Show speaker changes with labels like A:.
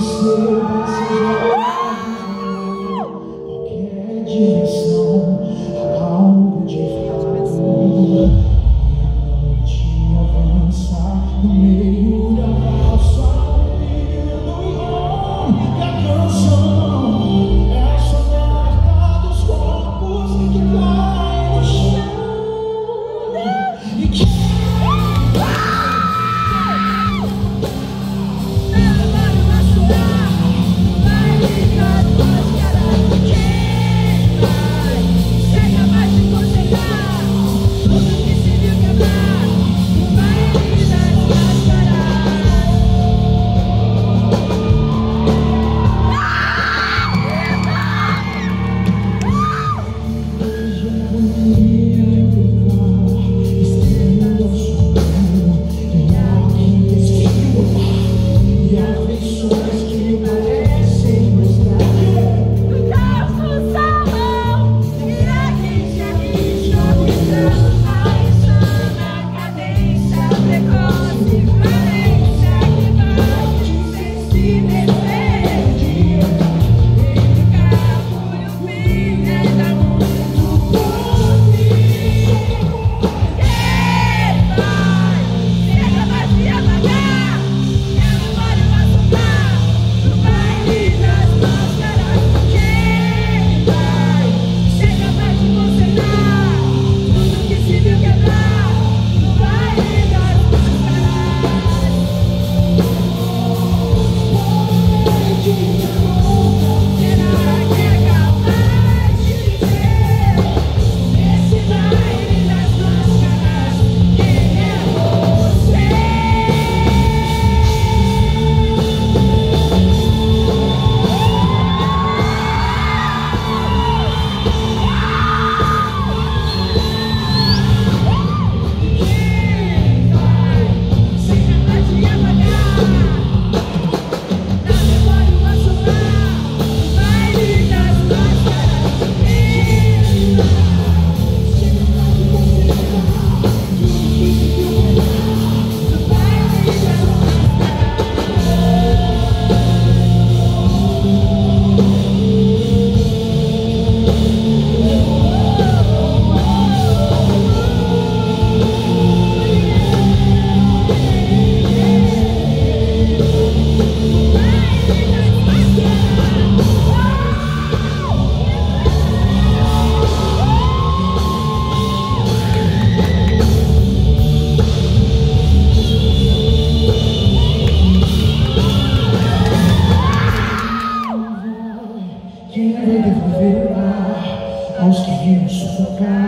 A: still aos que vimos sufocar.